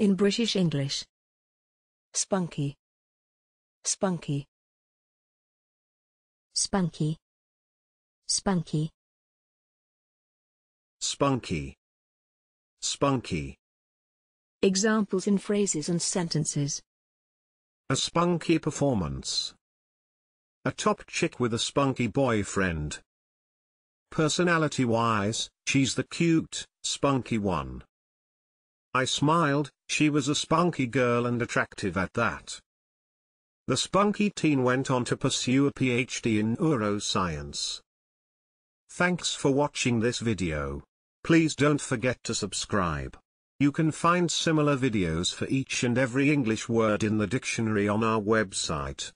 In British English. Spunky. Spunky. spunky, spunky, spunky, spunky. Examples in phrases and sentences. A spunky performance. A top chick with a spunky boyfriend. Personality-wise, she's the cute, spunky one. I smiled, she was a spunky girl and attractive at that. The spunky teen went on to pursue a PhD in neuroscience. Thanks for watching this video. Please don't forget to subscribe. You can find similar videos for each and every English word in the dictionary on our website.